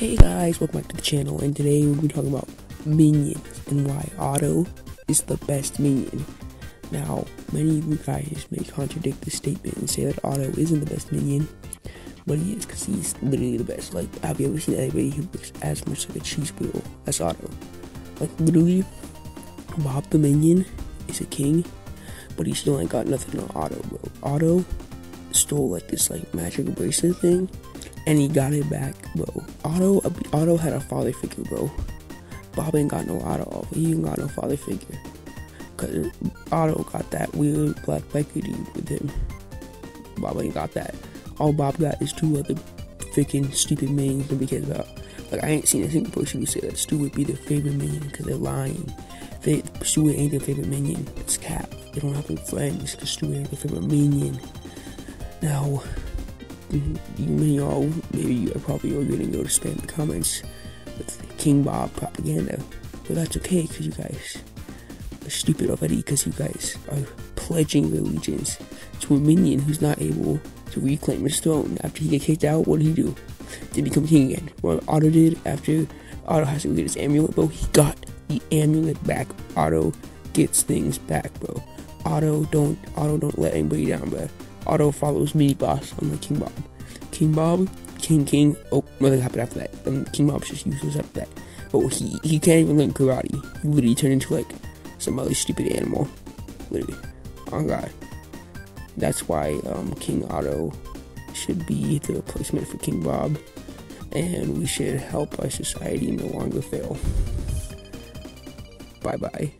Hey guys, welcome back to the channel, and today we'll be talking about minions and why Otto is the best minion. Now, many of you guys may contradict this statement and say that Otto isn't the best minion, but he is because he's literally the best. Like, have you ever seen anybody who looks as much like a cheese wheel as Otto? Like, literally, Bob the Minion is a king, but he still ain't got nothing on Otto, bro. Otto stole like this like magic bracelet thing and he got it back, bro. Otto, Otto had a father figure, bro. Bob ain't got no Otto. He ain't got no father figure. Cause Otto got that weird black biker with him. Bob ain't got that. All Bob got is two other freaking stupid minions nobody cares about. Like I ain't seen a single person who say that Stu would be their favorite minion because they're lying. They, Stu ain't their favorite minion. It's cap. They don't have any friends because Stu ain't their favorite minion. Now, you may all, maybe you are probably are going to go to spam the comments with King Bob propaganda, but that's okay because you guys are stupid already because you guys are pledging allegiance to a minion who's not able to reclaim his throne after he get kicked out. What did he do? Did become king again? What Otto did after Otto has to get his amulet, bro? He got the amulet back. Otto gets things back, bro. Otto don't Otto don't let anybody down, bro. Otto follows mini boss on the King Bob. King Bob, King King. Oh, nothing happened after that. Um, King Bob's just useless after that. But he he can't even learn karate. He literally turned into like some other stupid animal. Literally, oh god. That's why um, King Otto should be the replacement for King Bob, and we should help our society no longer fail. Bye bye.